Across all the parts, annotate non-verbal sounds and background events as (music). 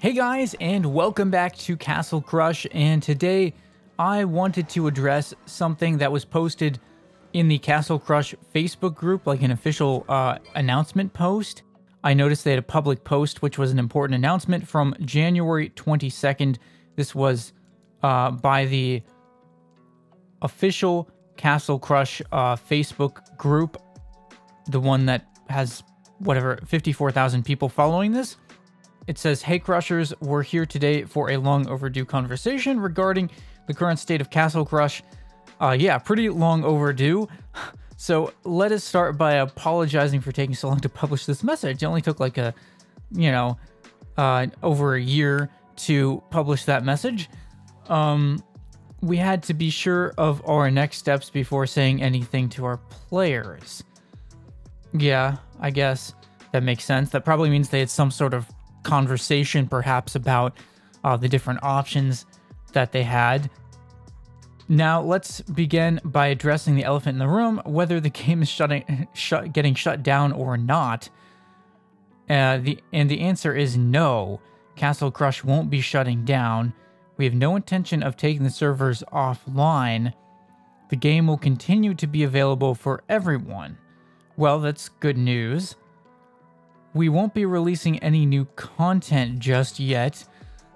Hey guys, and welcome back to Castle Crush. And today I wanted to address something that was posted in the Castle Crush Facebook group, like an official uh, announcement post. I noticed they had a public post, which was an important announcement from January 22nd. This was uh, by the official Castle Crush uh, Facebook group, the one that has whatever 54,000 people following this. It says, Hey Crushers, we're here today for a long overdue conversation regarding the current state of Castle Crush. Uh, yeah, pretty long overdue. (laughs) So let us start by apologizing for taking so long to publish this message. It only took like a, you know, uh, over a year to publish that message. Um, we had to be sure of our next steps before saying anything to our players. Yeah, I guess that makes sense. That probably means they had some sort of conversation, perhaps, about uh, the different options that they had. Now, let's begin by addressing the elephant in the room whether the game is shutting, (laughs) shut, getting shut down or not. Uh, the, and the answer is no. Castle Crush won't be shutting down. We have no intention of taking the servers offline. The game will continue to be available for everyone. Well, that's good news. We won't be releasing any new content just yet,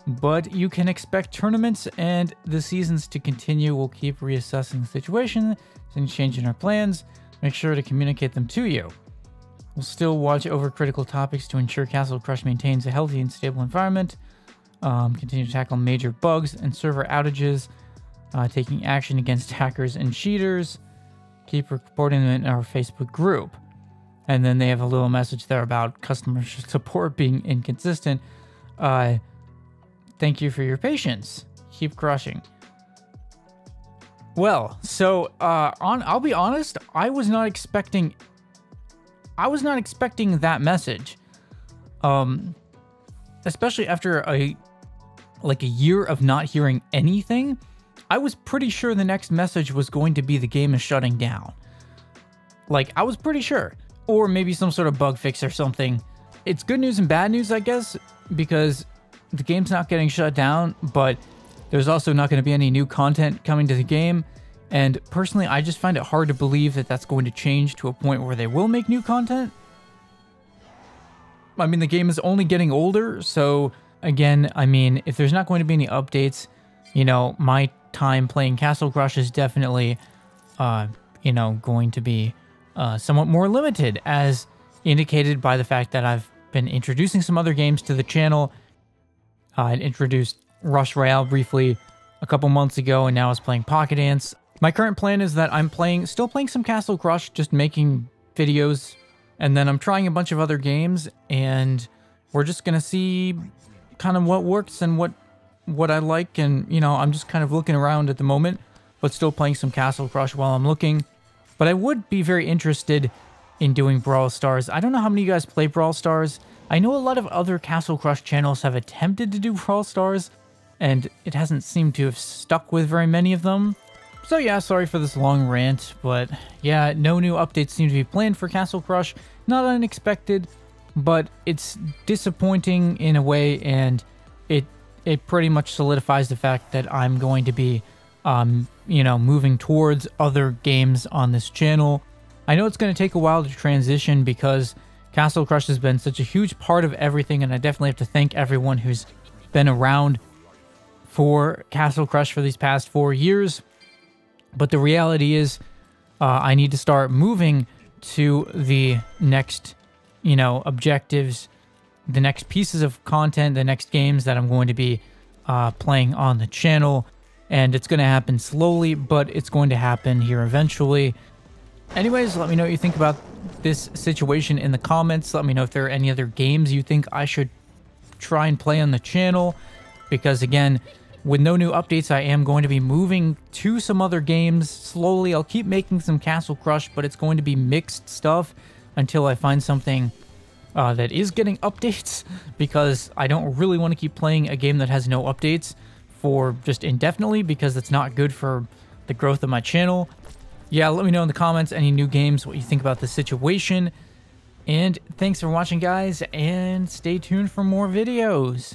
but you can expect tournaments and the seasons to continue. We'll keep reassessing the situation and changing our plans. Make sure to communicate them to you. We'll still watch over critical topics to ensure Castle Crush maintains a healthy and stable environment. Um, continue to tackle major bugs and server outages, uh, taking action against (laughs) hackers and cheaters. Keep reporting them in our Facebook group. And then they have a little message there about customer (laughs) support being inconsistent. Uh, thank you for your patience. Keep crushing. Well, so uh, on, I'll be honest. I was not expecting. I was not expecting that message. Um, especially after a like a year of not hearing anything. I was pretty sure the next message was going to be the game is shutting down. Like I was pretty sure or maybe some sort of bug fix or something. It's good news and bad news, I guess, because the game's not getting shut down, but there's also not going to be any new content coming to the game. And personally, I just find it hard to believe that that's going to change to a point where they will make new content. I mean, the game is only getting older, so again, I mean, if there's not going to be any updates, you know, my time playing Castle Crush is definitely, uh, you know, going to be uh, somewhat more limited, as indicated by the fact that I've been introducing some other games to the channel. I introduced Rush Royale briefly a couple months ago, and now I was playing Pocket Ants. My current plan is that I'm playing, still playing some Castle Crush, just making videos, and then I'm trying a bunch of other games, and we're just gonna see kind of what works and what what I like, and you know, I'm just kind of looking around at the moment, but still playing some Castle Crush while I'm looking. But I would be very interested in doing Brawl Stars. I don't know how many of you guys play Brawl Stars. I know a lot of other Castle Crush channels have attempted to do (laughs) Brawl Stars, and it hasn't seemed to have stuck with very many of them. So yeah, sorry for this long rant, but yeah, no new updates seem to be planned for Castle Crush. Not unexpected, but it's disappointing in a way, and it it pretty much solidifies the fact that I'm going to be um, you know, moving towards other games on this channel. I know it's going to take a while to transition because Castle Crush has been such a huge part of everything, and I definitely have to thank everyone who's been around for Castle Crush for these past four years. But the reality is, uh, I need to start moving to the next, you know, objectives, the next pieces of content, the next games that I'm going to be uh, playing on the channel and it's going to happen slowly, but it's going to happen here eventually. Anyways, let me know what you think about this situation in the comments. Let me know if there are any other games you think I should try and play on the channel. Because again, with no new updates, I am going to be moving to some other games slowly. I'll keep making some Castle Crush, but it's going to be mixed stuff until I find something uh, that is getting (laughs) updates. Because I don't really want to keep playing a game that has no updates for just indefinitely because it's not good for the growth of my channel. Yeah, let me know in the comments any new games, what you think about the situation. And thanks for watching, guys, and stay tuned for more videos.